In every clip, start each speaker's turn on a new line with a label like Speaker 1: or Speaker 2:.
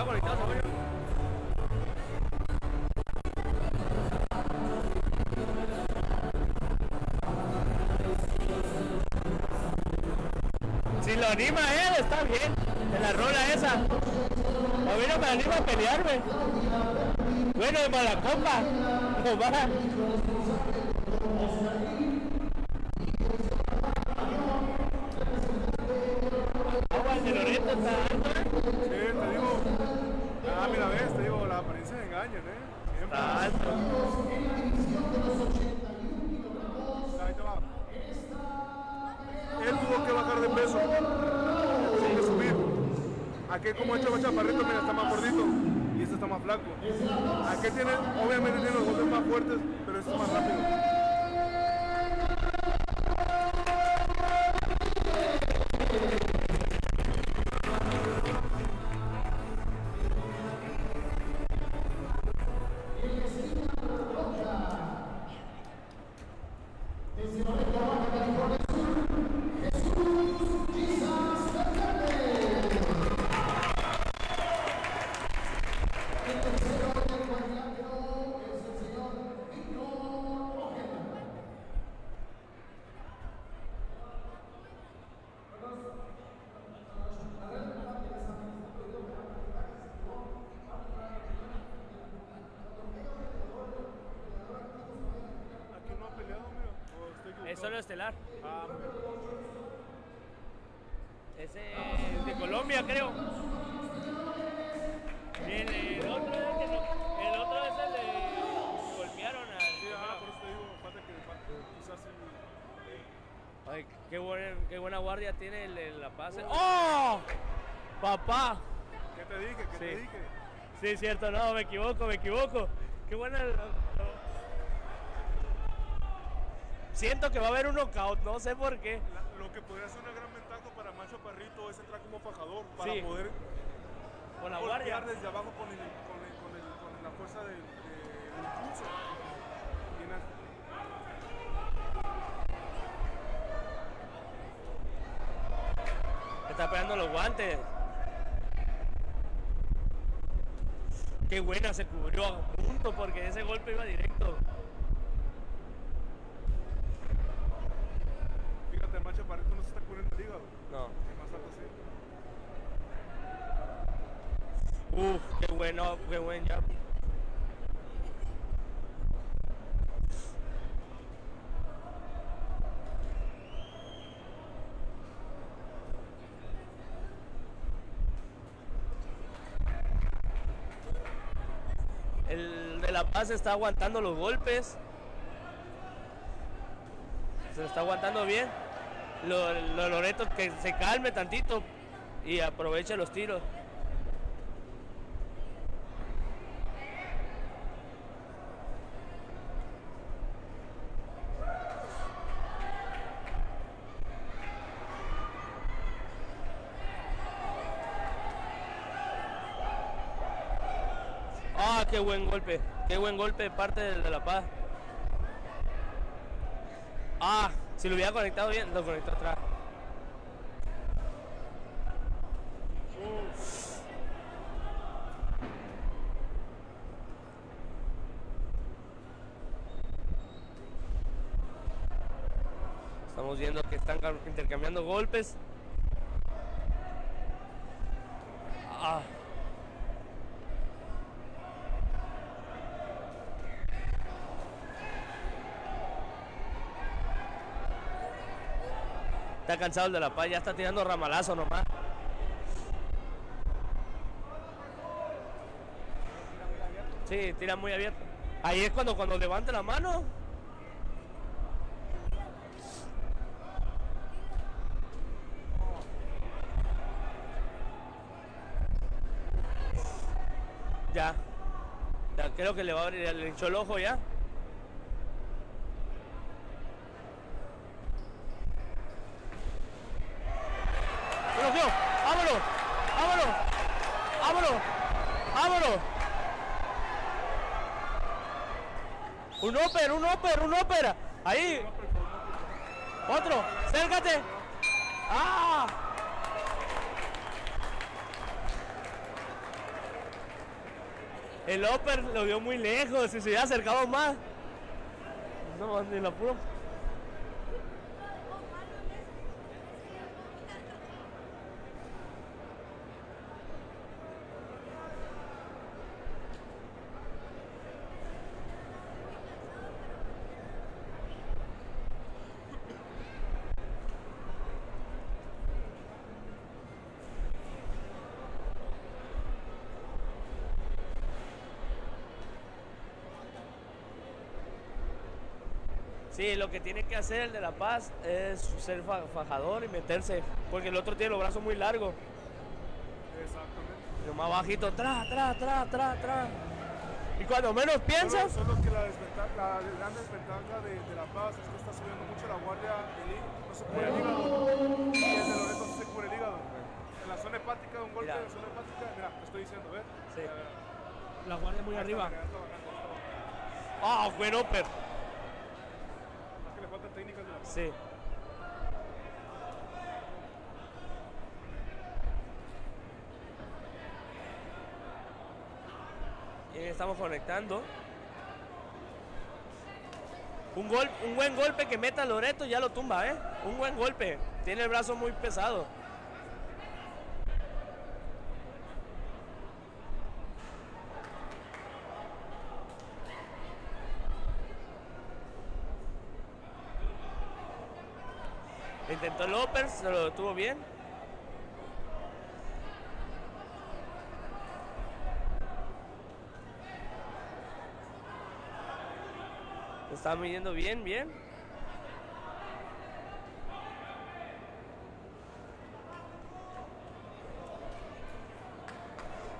Speaker 1: Si lo anima él, está bien. En la rola esa. A mí no me anima a pelearme. Bueno, de mala copa. No. Agua de Loreto está alto.
Speaker 2: Sí, te digo. Ah, mira, ves, te digo, la apariencia de engañan, ¿eh? Siempre. Va. Él tuvo que bajar de peso. Tuvo que subir. Aquel como hecho más chaparrito, mira, está más gordito. Y este está más flaco. Aquel tiene, obviamente tiene los golpes más fuertes, pero este es más rápido.
Speaker 1: Estelar.
Speaker 2: Ah.
Speaker 1: Ese es de Colombia, creo. Y el, el otro es el que no- el otro es el de golpearon al.
Speaker 2: Sí, ajá, por eso te digo, falta que falta- quizás sí.
Speaker 1: Ay, qué buena, qué buena guardia tiene el de La Paz. ¡Oh! Papá.
Speaker 2: ¿Qué te dije? ¿Qué te dije?
Speaker 1: Sí, cierto, no, me equivoco, me equivoco. Qué buena. Siento que va a haber un knockout, no sé por qué.
Speaker 2: La- lo que podría ser una gran ventaja para Macho Parrito es entrar como fajador para
Speaker 1: Sí.
Speaker 2: poder
Speaker 1: Con la
Speaker 2: golpear
Speaker 1: guardia.
Speaker 2: desde abajo con, el, con, el- con, el- con la fuerza del, de- del.
Speaker 1: Está pegando los guantes. Qué buena se cubrió a punto porque ese golpe iba directo.
Speaker 2: Fíjate, el Macho Parrito no se está cubriendo el hígado.
Speaker 1: No.
Speaker 2: Es más alto así.
Speaker 1: Qué bueno, qué buen jab. El de La Paz está aguantando los golpes. Se está aguantando bien. Lo, lo Loreto que se calme tantito y aproveche los tiros. Ah, qué buen golpe. Qué buen golpe de parte del de La Paz. Ah, si lo hubiera conectado bien, lo conectó atrás. Estamos viendo que están intercambiando golpes. Está cansado el de la paz, ya está tirando ramalazo nomás. Sí, tira muy abierto. Ahí es cuando cuando levanta la mano. Ya. Ya creo que le va a abrir el hinchó el ojo ya. ¡Pero tío! ¡Vámonos! ¡Vámonos! ¡Vámonos! ¡Vámonos! Un óper, un óper, un óper. Ahí. Otro. Acércate. ¡Ah! El upper lo vio muy lejos, si se hubiera acercado más. No, ni la puro. Sí, lo que tiene que hacer el de La Paz es ser fa- fajador y meterse, porque el otro tiene los brazos muy largos.
Speaker 2: Exactamente.
Speaker 1: Lo más bajito, tra, tra, tra, tra, tra. Y cuando menos piensas,
Speaker 2: Solo, solo que la, desventaja, la gran desventaja de, de La Paz es que está subiendo mucho la guardia del no se cubre el hígado. Y el de Loreto se cubre el hígado. En la zona hepática, un golpe
Speaker 1: Mira.
Speaker 2: en la zona hepática, mira, te estoy diciendo, ¿ves?
Speaker 1: Sí.
Speaker 2: Mira, mira.
Speaker 1: la guardia muy arriba. Ah, buen upper.
Speaker 2: Técnicas de.
Speaker 1: Sí. Ahí estamos conectando. Un, gol, un buen golpe que meta Loreto ya lo tumba, ¿eh? Un buen golpe. Tiene el brazo muy pesado. El upper, se lo detuvo bien. Está midiendo bien, bien.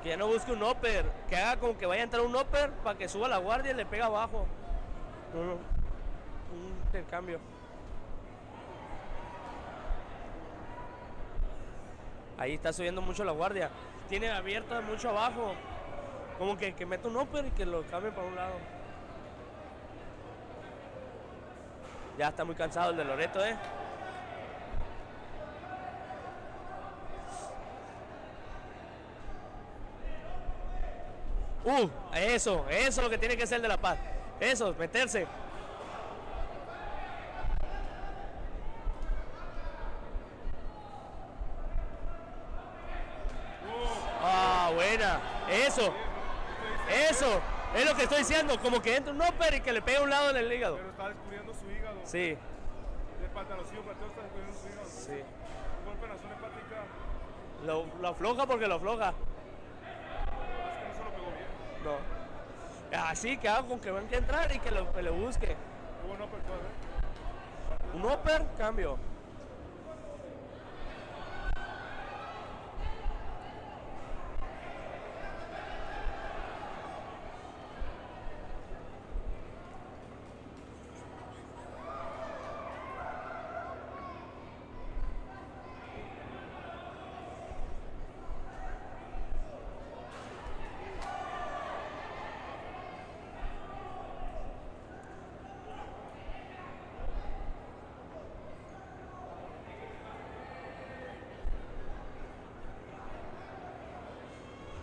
Speaker 1: Que ya no busque un upper, que haga como que vaya a entrar un upper para que suba la guardia y le pega abajo. Un intercambio. Ahí está subiendo mucho la guardia. Tiene abierta mucho abajo. Como que, que meta un upper y que lo cambie para un lado. Ya está muy cansado el de Loreto, ¿eh? Uh, eso, eso es lo que tiene que ser de La Paz. Eso, meterse. Ah, buena. Eso. Eso. Es lo que estoy diciendo. Como que entra un upper y que le pegue a un lado en el hígado.
Speaker 2: Pero está descubriendo su hígado.
Speaker 1: Sí,
Speaker 2: El pantalocillo plateo está descubriendo su hígado.
Speaker 1: sí.
Speaker 2: Golpe en la zona hepática,
Speaker 1: Lo, lo afloja porque lo afloja.
Speaker 2: es que no se lo pegó bien.
Speaker 1: No. Así que hago con que van a entrar y que lo, que lo busque.
Speaker 2: Hubo un uppercut, ¿eh?
Speaker 1: Un upper, cambio.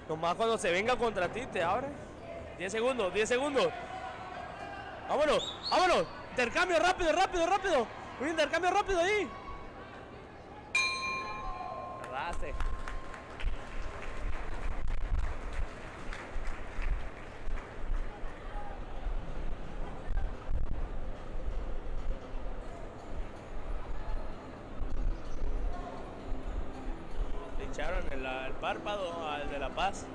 Speaker 1: Nomás cuando se venga contra ti te abre. 10 segundos, 10 segundos. Vámonos, vámonos. Intercambio rápido, rápido, rápido. Un intercambio rápido ahí. Arraste. Le hincharon el, el párpado al de La Paz.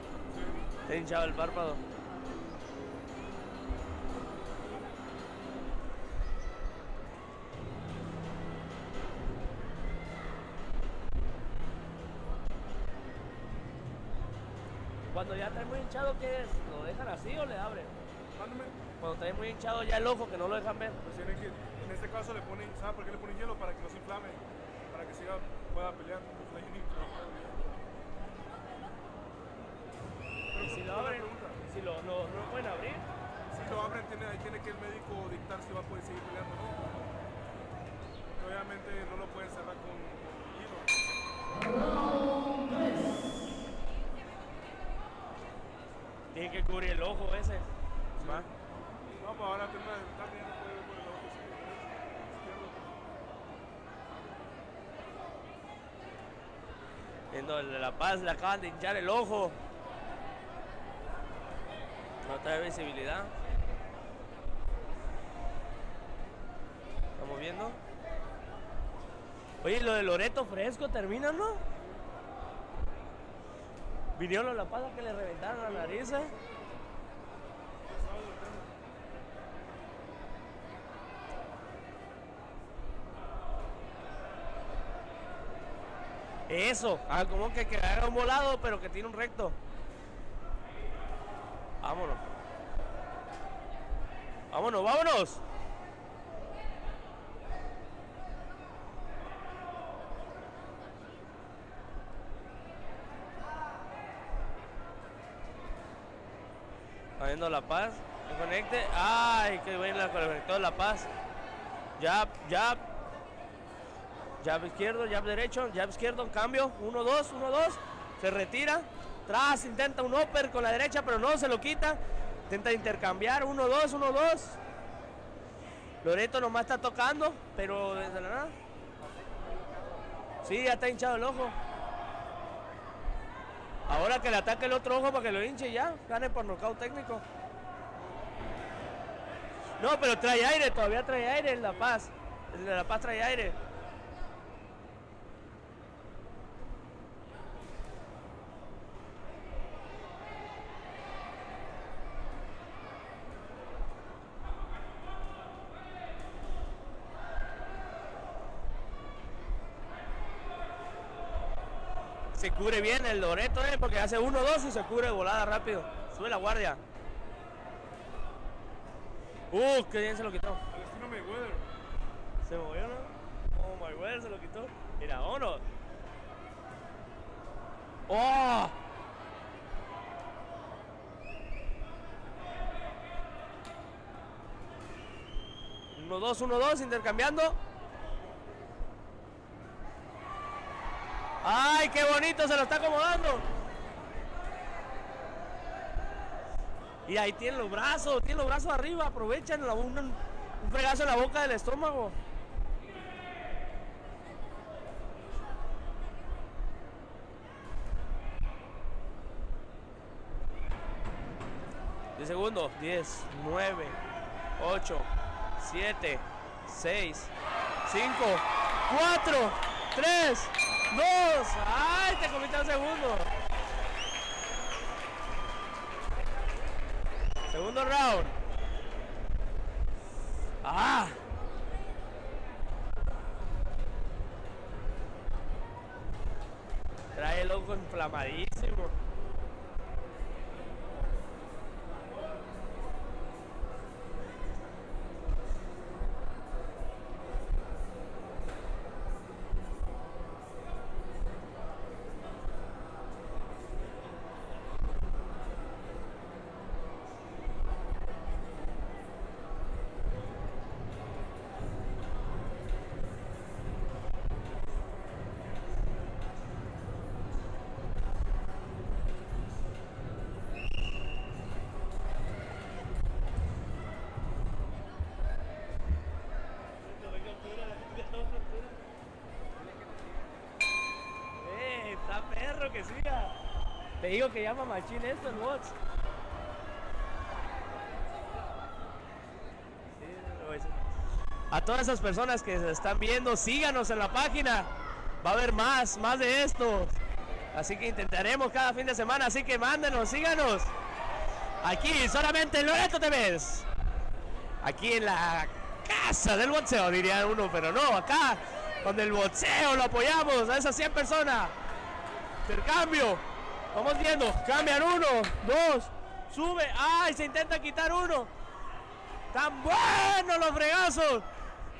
Speaker 1: Se ha hinchado el párpado. Cuando ya está muy hinchado, ¿qué es? ¿Lo dejan así o le abren?
Speaker 2: Mándame.
Speaker 1: Cuando está muy hinchado ya el ojo, que no lo dejan ver.
Speaker 2: Pues tienen que, en este caso le ponen, ¿sabe por qué le ponen hielo? Para que no se inflame, para que siga, pueda pelear. La Unique.
Speaker 1: Y si lo abren, si lo, no lo pueden abrir,
Speaker 2: Si lo abren, tiene, ahí tiene que el médico dictar si va a poder seguir peleando o no. Obviamente no lo pueden cerrar con, hielo.
Speaker 1: tiene que cubrir el ojo ese. Va.
Speaker 2: No, pues ahora tiene una desventaja, ya no puede ver por el ojo izquierdo.
Speaker 1: Viendo el de La Paz, le acaban de hinchar el ojo. No trae visibilidad. Estamos viendo. Oye, lo de Loreto Fresco termina, ¿no? Vinieron los La Paz a que le reventaron la nariz, ¿eh? Eso, ah, como que quedara un volado, pero que tiene un recto. Vámonos. Vámonos, vámonos. Está viendo La Paz. Que conecte. Ay, qué buena la conectó La Paz. Jab, jab. Jab izquierdo, jab derecho, jab izquierdo, cambio. 1, 2, 1, 2. Se retira. Tras, intenta un upper con la derecha, pero no se lo quita. Intenta intercambiar. 1, 2, 1, 2. Loreto nomás está tocando, pero desde la nada. Sí, ya está hinchado el ojo. Ahora que le ataque el otro ojo para que lo hinche ya. Gane por nocaut técnico. No, pero trae aire, todavía trae aire en La Paz. De La Paz trae aire. Cubre bien el Loreto, eh, porque hace 1-2 y se cubre volada rápido. Sube la guardia. Uh, qué bien se lo quitó.
Speaker 2: Al estilo Mayweather.
Speaker 1: Se movió, ¿no? Oh, Mayweather se lo quitó. Mira, vámonos. ¡Oh! Uno, dos, uno, dos, intercambiando. ¡Ay, qué bonito! Se lo está acomodando. Y ahí tiene los brazos, tiene los brazos arriba. Aprovechan la- un, un fregazo en la boca del estómago. Diez segundos. 10, 9, 8, 7, 6, 5, 4, 3, 2. ¡Ay! Te comiste un segundo. Segundo round. ¡Ah! Trae el ojo inflamadísimo. Te digo que llama machín esto el bots. A todas esas personas que se están viendo, síganos en la página. Va a haber más, más de esto. Así que intentaremos cada fin de semana. Así que mándenos, síganos. Aquí, solamente en Loreto TV. Aquí en la casa del boxeo, diría uno, pero no, acá, donde el boxeo lo apoyamos a esas 100 personas. Intercambio. Vamos viendo. Cambian uno, dos, sube. ¡Ay! Se intenta quitar uno. Tan buenos los fregazos.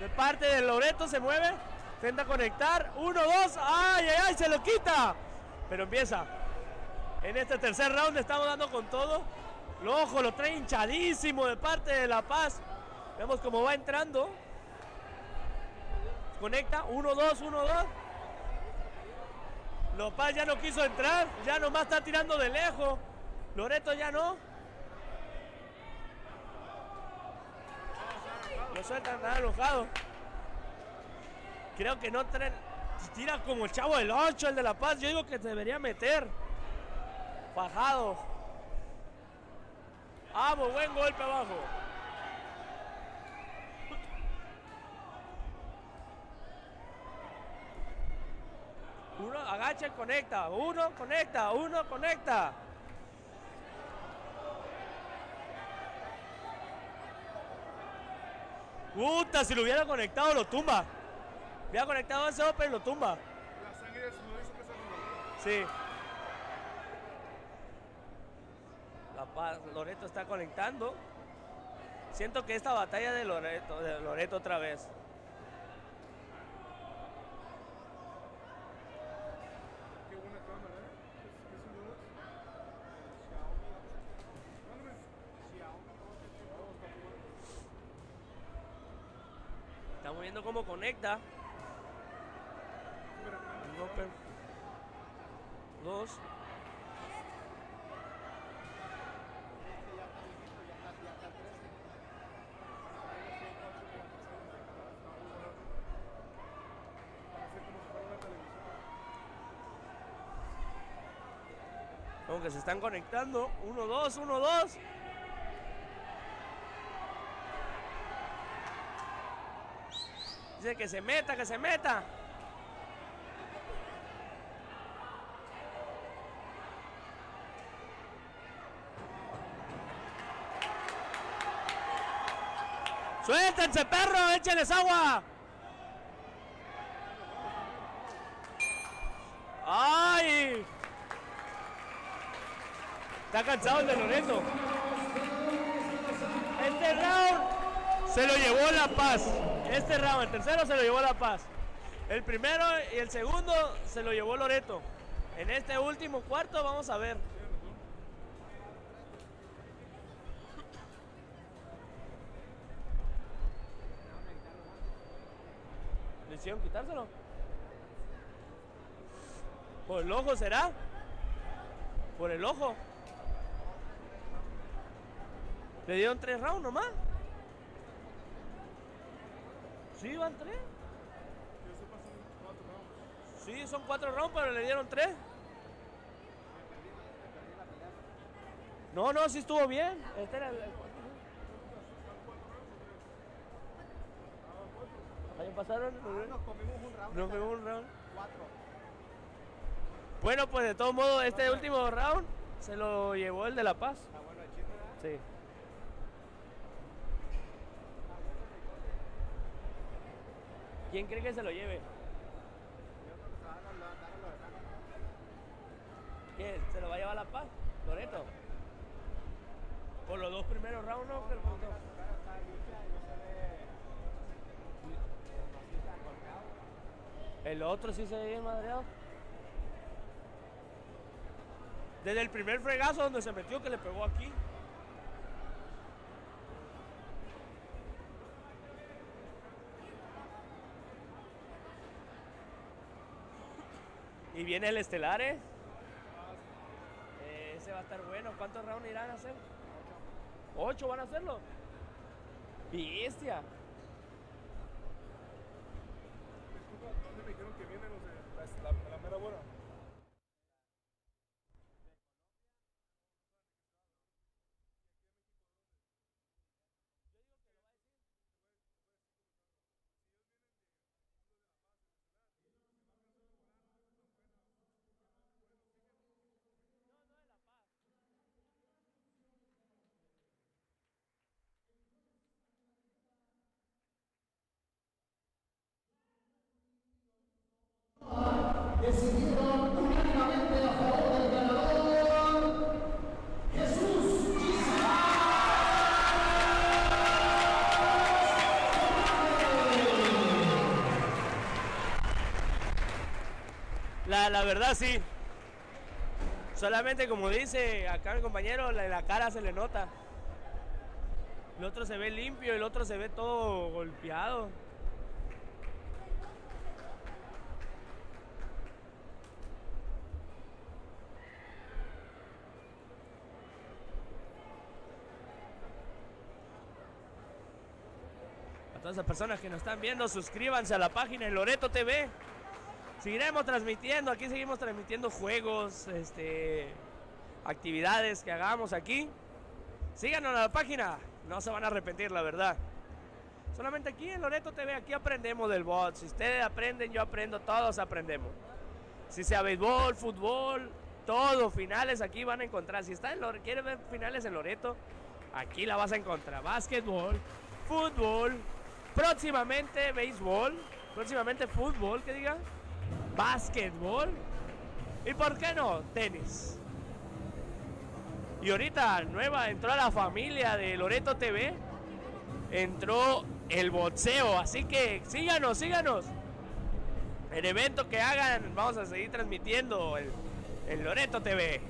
Speaker 1: De parte de Loreto se mueve. Intenta conectar. Uno, dos. ¡Ay, ay, ay! Se lo quita. Pero empieza. En este tercer round estamos dando con todo. Lo ojo, lo trae hinchadísimo de parte de La Paz. Vemos cómo va entrando. Conecta. Uno, dos, uno, dos. Lopaz ya no quiso entrar, ya nomás está tirando de lejos. Loreto ya no. No sueltan nada enojado. Creo que no. Tira como el chavo del 8, el de La Paz. Yo digo que se debería meter. Bajado. Vamos, buen golpe abajo. Agacha y conecta. Uno conecta. Uno conecta. Puta, si lo hubiera conectado lo tumba. Hubiera conectado ese open lo tumba.
Speaker 2: La sangre del sudor hizo que se
Speaker 1: Sí. La Paz, Loreto está conectando. Siento que esta batalla de Loreto, de Loreto otra vez.
Speaker 2: Qué buena cámara, ¿eh? ¿Qué- qué señores? Mándame.
Speaker 1: Estamos viendo cómo conecta. Dos.
Speaker 2: parece como si fuera una televisión.
Speaker 1: Como que se están conectando. Uno, dos, uno, dos. Que se meta, que se meta. ¡Suéltense, perro! ¡Échenles agua! ¡Ay! Está cansado el de Loreto. Este round se lo llevó La Paz. Este round, el tercero se lo llevó La Paz. El primero y el segundo se lo llevó Loreto. En este último cuarto vamos a ver. ¿Le hicieron quitárselo? ¿Por el ojo será? ¿Por el ojo? ¿Le dieron tres rounds nomás? Sí, van tres.
Speaker 2: Yo sepa, son cuatro rounds.
Speaker 1: Sí, son cuatro rounds, pero le dieron tres. No, no, sí estuvo bien. Este era el, el. Ahí pasaron.
Speaker 3: Nos comimos un round.
Speaker 1: Nos vemos un round.
Speaker 3: Cuatro.
Speaker 1: Bueno, pues de todos modos, este último round se lo llevó el de La Paz.
Speaker 3: Está bueno el ¿verdad?
Speaker 1: Sí. ¿Quién cree que se lo lleve?
Speaker 3: Que se van a levantar a los enanos.
Speaker 1: ¿Quién? ¿Se lo va a llevar La Paz? ¿Loreto? Por los dos primeros rounds, ¿no? El otro sí se ve bien madreado. Desde el primer fregazo donde se metió que le pegó aquí. Y viene el estelar, ¿eh? Eh, Ese va a estar bueno. ¿Cuántos rounds irán a hacer? ¿Ocho van a hacerlo? Bestia.
Speaker 2: Disculpa, ¿dónde me dijeron que vienen los de la, la, la mera buena?
Speaker 1: La, la verdad sí. Solamente como dice acá mi compañero, la, la cara se le nota. El otro se ve limpio, el otro se ve todo golpeado. todas las personas que nos están viendo, suscríbanse a la página de Loreto TV. Seguiremos transmitiendo, aquí seguimos transmitiendo juegos, este, actividades que hagamos aquí. Síganos a la página, no se van a arrepentir, la verdad. Solamente aquí en Loreto TV, aquí aprendemos del bot. Si ustedes aprenden, yo aprendo, todos aprendemos. Si sea béisbol, fútbol, todo, finales aquí van a encontrar. Si está en Lore- quieres ver finales en Loreto, aquí la vas a encontrar. Básquetbol, fútbol, próximamente béisbol, próximamente fútbol, que diga, básquetbol y por qué no, tenis. Y ahorita nueva entró a la familia de Loreto TV, entró el boxeo, así que síganos, síganos. El evento que hagan, vamos a seguir transmitiendo el, el Loreto TV.